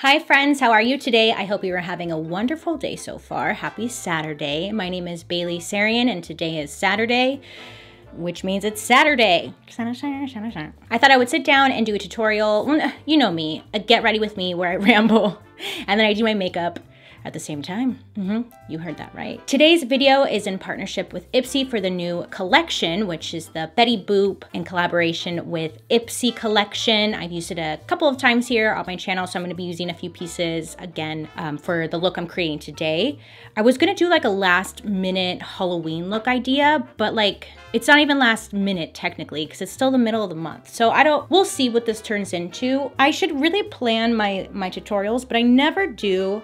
Hi, friends. How are you today? I hope you are having a wonderful day so far. Happy Saturday. My name is Bailey Sarian, and today is Saturday, which means it's Saturday. I thought I would sit down and do a tutorial. You know me, a get ready with me where I ramble and then I do my makeup at the same time. Mm-hmm. You heard that right. Today's video is in partnership with Ipsy for the new collection, which is the Betty Boop in collaboration with Ipsy collection. I've used it a couple of times here on my channel, so I'm gonna be using a few pieces again um, for the look I'm creating today. I was gonna do like a last minute Halloween look idea, but like it's not even last minute technically because it's still the middle of the month. So I don't, we'll see what this turns into. I should really plan my, my tutorials, but I never do.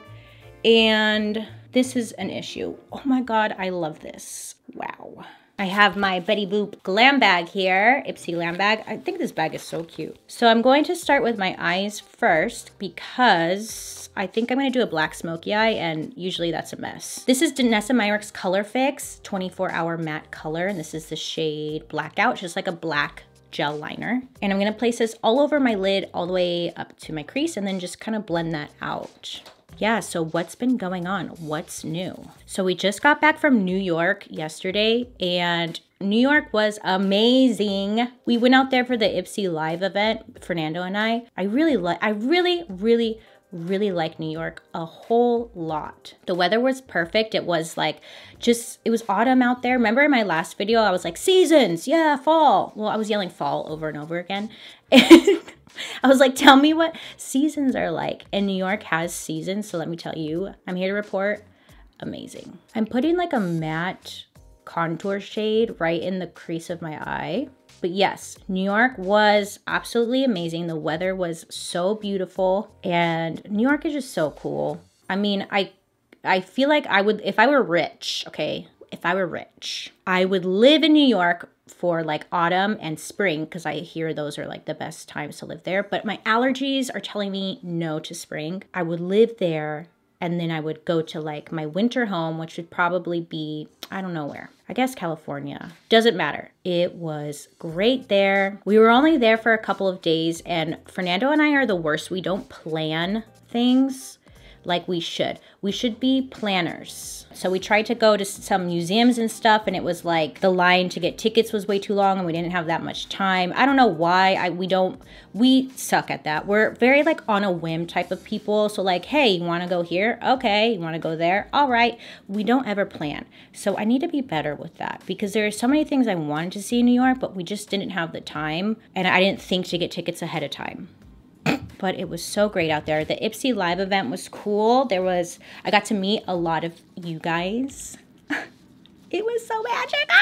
And this is an issue. Oh my God, I love this. Wow. I have my Betty Boop glam bag here, Ipsy glam bag. I think this bag is so cute. So I'm going to start with my eyes first because I think I'm gonna do a black smoky eye and usually that's a mess. This is Danessa Myricks Color Fix 24 Hour Matte Color and this is the shade Blackout, just like a black gel liner. And I'm gonna place this all over my lid all the way up to my crease and then just kind of blend that out yeah, so what's been going on? What's new? So we just got back from New York yesterday and New York was amazing. We went out there for the Ipsy live event, Fernando and I. I really like I really really really like New York a whole lot. The weather was perfect. It was like just, it was autumn out there. Remember in my last video, I was like, seasons, yeah, fall. Well, I was yelling fall over and over again. I was like, tell me what seasons are like. And New York has seasons, so let me tell you, I'm here to report amazing. I'm putting like a matte contour shade right in the crease of my eye. But yes, New York was absolutely amazing. The weather was so beautiful and New York is just so cool. I mean, I I feel like I would if I were rich, okay? If I were rich, I would live in New York for like autumn and spring because I hear those are like the best times to live there. But my allergies are telling me no to spring. I would live there and then I would go to like my winter home, which would probably be, I don't know where. I guess California. Doesn't matter. It was great there. We were only there for a couple of days, and Fernando and I are the worst. We don't plan things like we should. We should be planners. So we tried to go to some museums and stuff and it was like the line to get tickets was way too long and we didn't have that much time. I don't know why I we don't we suck at that. We're very like on a whim type of people. So like, hey, you want to go here? Okay, you want to go there? All right. We don't ever plan. So I need to be better with that because there are so many things I wanted to see in New York, but we just didn't have the time and I didn't think to get tickets ahead of time but it was so great out there. The Ipsy live event was cool. There was, I got to meet a lot of you guys. it was so magical.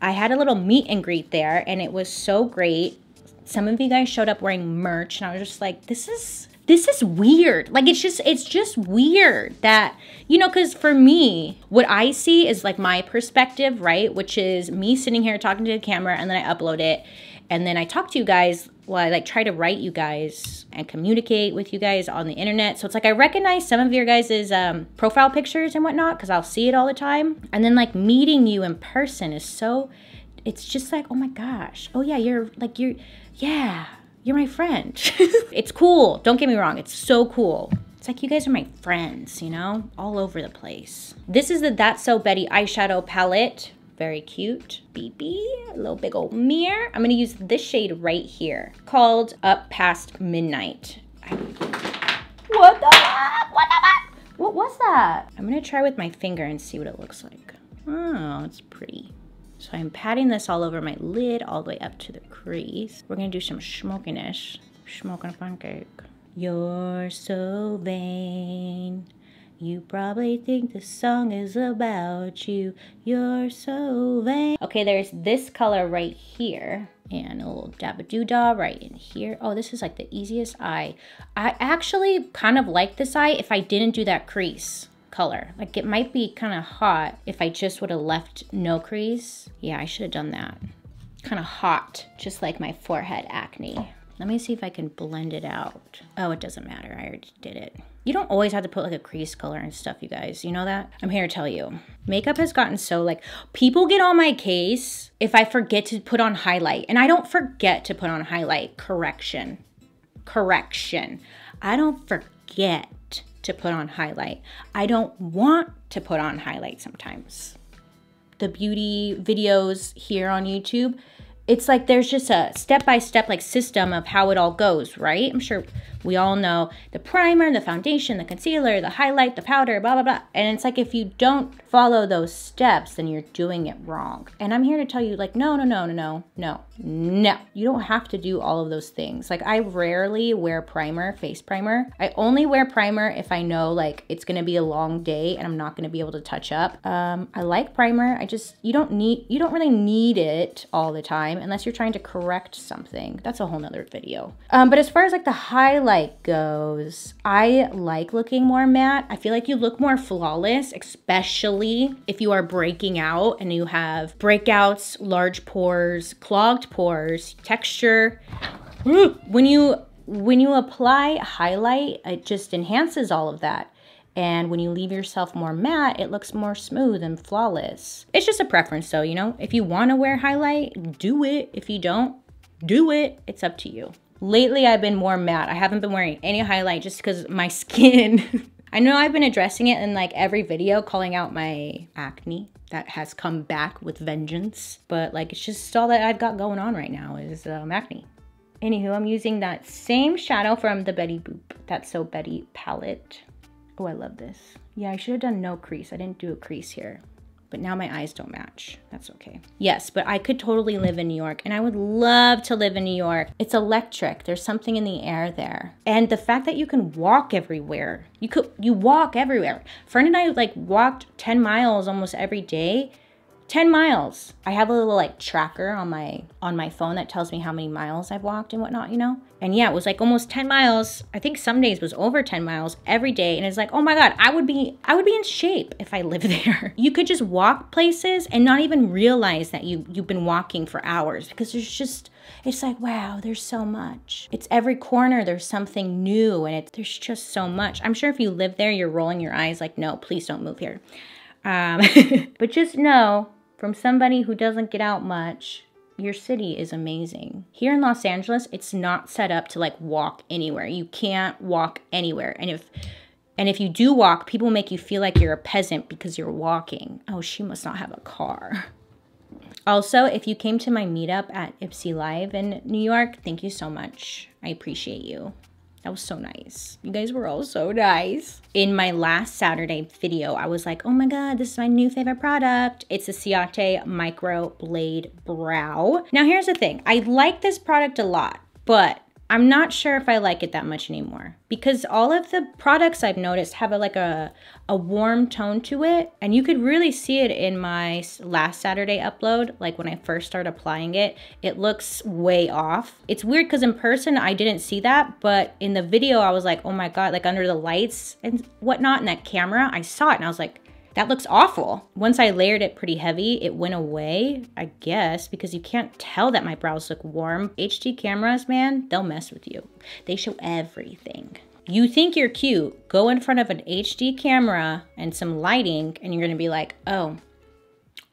I had a little meet and greet there and it was so great. Some of you guys showed up wearing merch and I was just like, this is, this is weird. Like it's just, it's just weird that, you know, cause for me, what I see is like my perspective, right? Which is me sitting here talking to the camera and then I upload it and then I talk to you guys well, I like try to write you guys and communicate with you guys on the internet. So it's like I recognize some of your guys' um, profile pictures and whatnot because I'll see it all the time. And then like meeting you in person is so, it's just like, oh my gosh. Oh yeah, you're like, you're, yeah, you're my friend. it's cool. Don't get me wrong. It's so cool. It's like you guys are my friends, you know, all over the place. This is the That's So Betty eyeshadow palette very cute. BB, a little big old mirror. I'm gonna use this shade right here called Up Past Midnight. What the fuck? What the fuck? What was that? I'm gonna try with my finger and see what it looks like. Oh, it's pretty. So I'm patting this all over my lid all the way up to the crease. We're gonna do some smokiness. Smoking pancake. You're so vain. You probably think the song is about you. You're so vain. Okay, there's this color right here. And a little dabba-doo-dah right in here. Oh, this is like the easiest eye. I actually kind of like this eye if I didn't do that crease color. Like it might be kind of hot if I just would have left no crease. Yeah, I should have done that. Kind of hot, just like my forehead acne. Let me see if I can blend it out. Oh, it doesn't matter. I already did it. You don't always have to put like a crease color and stuff, you guys. You know that? I'm here to tell you. Makeup has gotten so like, people get on my case if I forget to put on highlight. And I don't forget to put on highlight. Correction. Correction. I don't forget to put on highlight. I don't want to put on highlight sometimes. The beauty videos here on YouTube, it's like there's just a step-by-step like system of how it all goes, right? I'm sure we all know the primer, the foundation, the concealer, the highlight, the powder, blah, blah, blah. And it's like if you don't follow those steps, then you're doing it wrong. And I'm here to tell you, like, no, no, no, no, no, no, no. You don't have to do all of those things. Like, I rarely wear primer, face primer. I only wear primer if I know, like, it's gonna be a long day and I'm not gonna be able to touch up. Um, I like primer. I just, you don't need, you don't really need it all the time unless you're trying to correct something. That's a whole nother video. Um, but as far as like the highlight, highlight goes, I like looking more matte. I feel like you look more flawless, especially if you are breaking out and you have breakouts, large pores, clogged pores, texture. When you when you apply highlight, it just enhances all of that. And when you leave yourself more matte, it looks more smooth and flawless. It's just a preference though, you know? If you wanna wear highlight, do it. If you don't, do it. It's up to you. Lately, I've been more matte. I haven't been wearing any highlight just because my skin. I know I've been addressing it in like every video, calling out my acne that has come back with vengeance. But like, it's just all that I've got going on right now is um, acne. Anywho, I'm using that same shadow from the Betty Boop, That's So Betty palette. Oh, I love this. Yeah, I should have done no crease. I didn't do a crease here but now my eyes don't match. That's okay. Yes, but I could totally live in New York and I would love to live in New York. It's electric. There's something in the air there. And the fact that you can walk everywhere. You could you walk everywhere. Friend and I like walked 10 miles almost every day 10 miles. I have a little like tracker on my on my phone that tells me how many miles I've walked and whatnot, you know? And yeah, it was like almost 10 miles. I think some days was over 10 miles every day. And it's like, oh my God, I would be I would be in shape if I lived there. You could just walk places and not even realize that you you've been walking for hours because there's just it's like wow there's so much it's every corner there's something new and it, there's just so much i'm sure if you live there you're rolling your eyes like no please don't move here um, but just know from somebody who doesn't get out much, your city is amazing. Here in Los Angeles, it's not set up to like walk anywhere. You can't walk anywhere. And if and if you do walk, people make you feel like you're a peasant because you're walking. Oh, she must not have a car. Also, if you came to my meetup at Ipsy Live in New York, thank you so much. I appreciate you. That was so nice. You guys were all so nice. In my last Saturday video, I was like, oh my God, this is my new favorite product. It's the Ciate Micro Blade Brow. Now here's the thing. I like this product a lot, but I'm not sure if I like it that much anymore because all of the products I've noticed have a, like a, a warm tone to it. And you could really see it in my last Saturday upload. Like when I first started applying it, it looks way off. It's weird because in person, I didn't see that. But in the video, I was like, oh my God, like under the lights and whatnot in that camera, I saw it and I was like, that looks awful. Once I layered it pretty heavy, it went away, I guess, because you can't tell that my brows look warm. HD cameras, man, they'll mess with you. They show everything. You think you're cute, go in front of an HD camera and some lighting, and you're gonna be like, oh,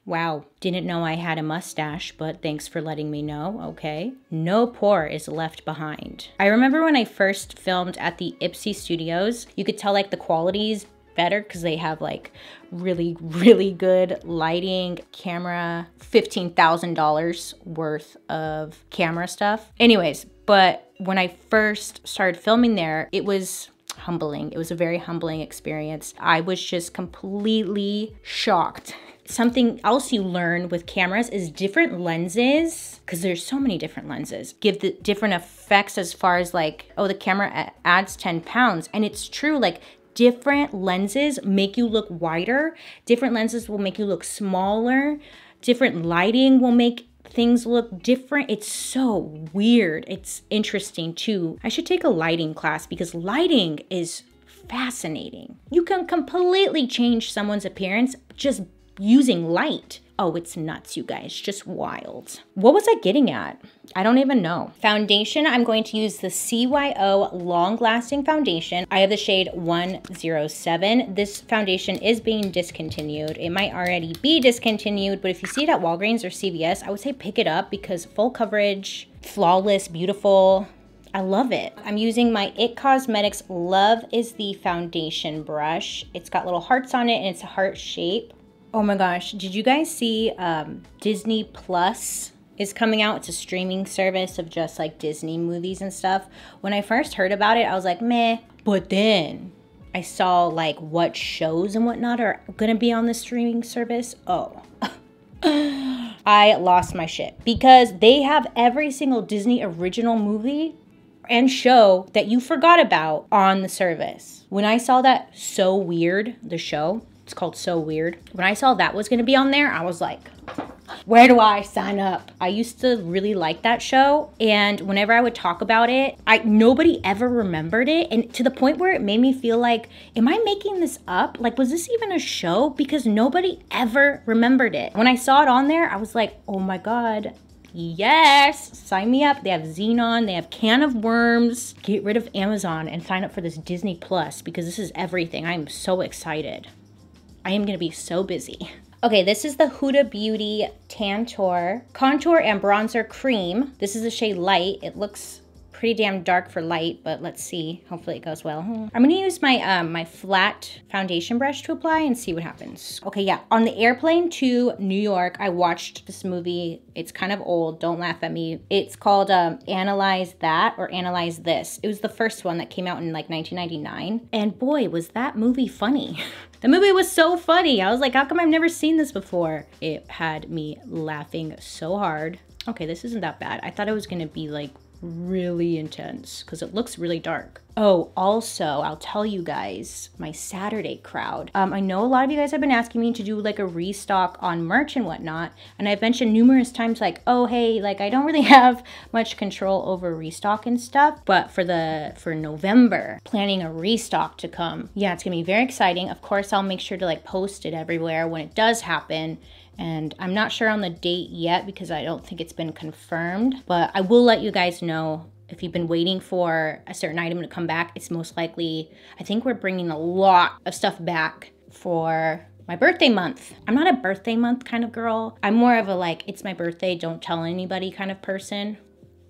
Wow, didn't know I had a mustache, but thanks for letting me know, okay? No pore is left behind. I remember when I first filmed at the Ipsy Studios, you could tell like the qualities better because they have like really, really good lighting, camera, $15,000 worth of camera stuff. Anyways, but when I first started filming there, it was humbling. It was a very humbling experience. I was just completely shocked. Something else you learn with cameras is different lenses, because there's so many different lenses, give the different effects as far as like, oh, the camera adds 10 pounds. And it's true, like different lenses make you look wider. Different lenses will make you look smaller. Different lighting will make things look different. It's so weird. It's interesting too. I should take a lighting class because lighting is fascinating. You can completely change someone's appearance just using light. Oh, it's nuts, you guys. Just wild. What was I getting at? I don't even know. Foundation, I'm going to use the CYO Long Lasting Foundation. I have the shade 107. This foundation is being discontinued. It might already be discontinued, but if you see it at Walgreens or CVS, I would say pick it up because full coverage, flawless, beautiful. I love it. I'm using my IT Cosmetics Love is the foundation brush. It's got little hearts on it and it's a heart shape. Oh my gosh, did you guys see um, Disney Plus is coming out? It's a streaming service of just like Disney movies and stuff. When I first heard about it, I was like, meh. But then I saw like what shows and whatnot are gonna be on the streaming service. Oh. I lost my shit because they have every single Disney original movie and show that you forgot about on the service. When I saw that So Weird, the show, it's called So Weird. When I saw that was going to be on there, I was like, where do I sign up? I used to really like that show and whenever I would talk about it, I nobody ever remembered it and to the point where it made me feel like am I making this up? Like was this even a show because nobody ever remembered it. When I saw it on there, I was like, "Oh my god, Yes, sign me up. They have Zenon, they have Can of Worms. Get rid of Amazon and sign up for this Disney Plus because this is everything. I'm so excited. I am gonna be so busy. Okay, this is the Huda Beauty Tantour Contour and Bronzer Cream. This is a shade Light. It looks pretty damn dark for light, but let's see. Hopefully it goes well. I'm gonna use my um, my flat foundation brush to apply and see what happens. Okay, yeah, on the airplane to New York, I watched this movie. It's kind of old, don't laugh at me. It's called um, Analyze That or Analyze This. It was the first one that came out in like 1999. And boy, was that movie funny. The movie was so funny. I was like, how come I've never seen this before? It had me laughing so hard. Okay, this isn't that bad. I thought it was gonna be like really intense because it looks really dark. Oh, also, I'll tell you guys, my Saturday crowd. Um, I know a lot of you guys have been asking me to do like a restock on merch and whatnot. And I've mentioned numerous times like, oh, hey, like I don't really have much control over restock and stuff. But for the, for November, planning a restock to come. Yeah, it's gonna be very exciting. Of course, I'll make sure to like post it everywhere when it does happen and I'm not sure on the date yet because I don't think it's been confirmed, but I will let you guys know if you've been waiting for a certain item to come back, it's most likely, I think we're bringing a lot of stuff back for my birthday month. I'm not a birthday month kind of girl. I'm more of a like, it's my birthday, don't tell anybody kind of person.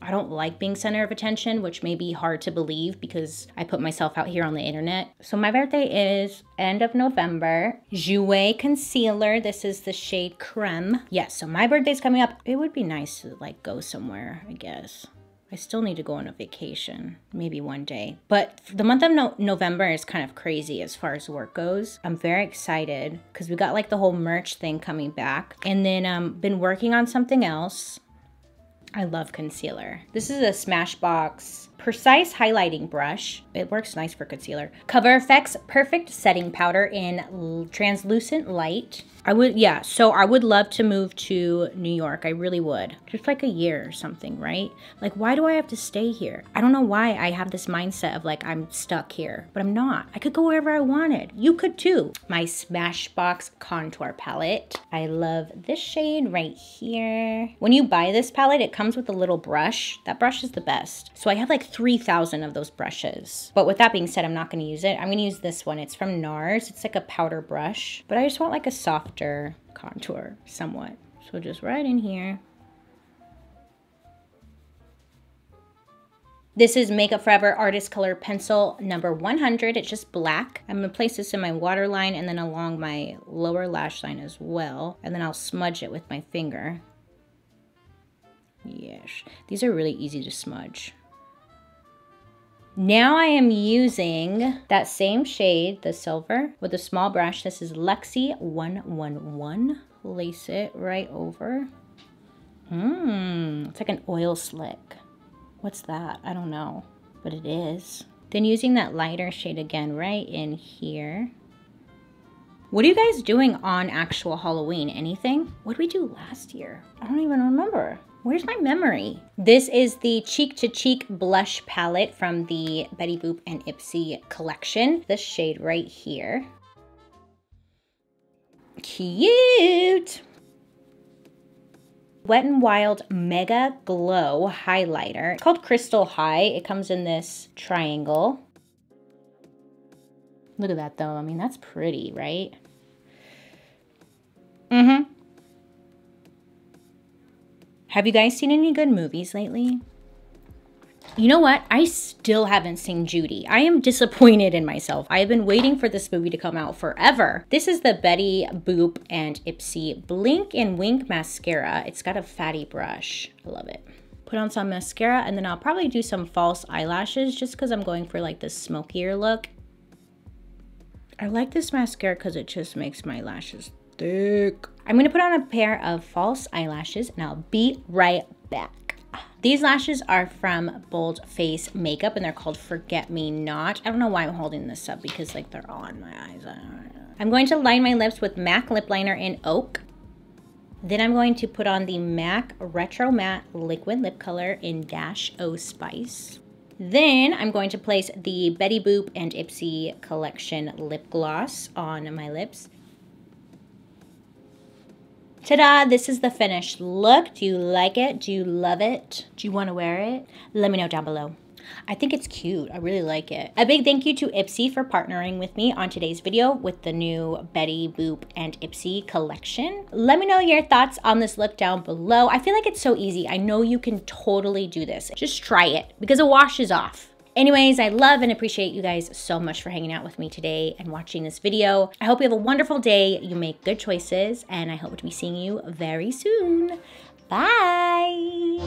I don't like being center of attention, which may be hard to believe because I put myself out here on the internet. So my birthday is end of November. Jouer concealer. This is the shade creme. Yes, yeah, so my birthday's coming up. It would be nice to like go somewhere, I guess. I still need to go on a vacation, maybe one day. But the month of no November is kind of crazy as far as work goes. I'm very excited because we got like the whole merch thing coming back. And then um, been working on something else I love concealer. This is a Smashbox Precise Highlighting Brush. It works nice for concealer. Cover FX Perfect Setting Powder in Translucent Light. I would, yeah, so I would love to move to New York. I really would. Just like a year or something, right? Like, why do I have to stay here? I don't know why I have this mindset of like, I'm stuck here, but I'm not. I could go wherever I wanted. You could too. My Smashbox Contour Palette. I love this shade right here. When you buy this palette, it comes with a little brush. That brush is the best. So I have like 3,000 of those brushes. But with that being said, I'm not gonna use it. I'm gonna use this one. It's from NARS. It's like a powder brush, but I just want like a softer contour somewhat. So just right in here. This is Makeup Forever Artist Color Pencil number 100. It's just black. I'm gonna place this in my waterline and then along my lower lash line as well. And then I'll smudge it with my finger. Yes, these are really easy to smudge. Now I am using that same shade, the silver, with a small brush. This is Luxie 111. Lace it right over. Mmm, it's like an oil slick. What's that? I don't know, but it is. Then using that lighter shade again right in here. What are you guys doing on actual Halloween? Anything? What did we do last year? I don't even remember. Where's my memory? This is the Cheek to Cheek blush palette from the Betty Boop and Ipsy collection. This shade right here. Cute! Wet n Wild Mega Glow Highlighter. It's called Crystal High. It comes in this triangle. Look at that though. I mean, that's pretty, right? Mm-hmm. Have you guys seen any good movies lately? You know what? I still haven't seen Judy. I am disappointed in myself. I have been waiting for this movie to come out forever. This is the Betty Boop and Ipsy Blink and Wink Mascara. It's got a fatty brush. I love it put on some mascara and then I'll probably do some false eyelashes just because I'm going for like this smokier look. I like this mascara because it just makes my lashes thick. I'm to put on a pair of false eyelashes and I'll be right back. These lashes are from Bold Face Makeup and they're called Forget Me Not. I don't know why I'm holding this up because like they're on my eyes. I'm going to line my lips with MAC lip liner in Oak. Then I'm going to put on the MAC Retro Matte Liquid Lip Color in Dash O Spice. Then I'm going to place the Betty Boop and Ipsy Collection Lip Gloss on my lips. Ta-da! This is the finished look. Do you like it? Do you love it? Do you want to wear it? Let me know down below. I think it's cute. I really like it. A big thank you to Ipsy for partnering with me on today's video with the new Betty Boop and Ipsy collection. Let me know your thoughts on this look down below. I feel like it's so easy. I know you can totally do this. Just try it because it washes off. Anyways, I love and appreciate you guys so much for hanging out with me today and watching this video. I hope you have a wonderful day, you make good choices, and I hope to be seeing you very soon. Bye!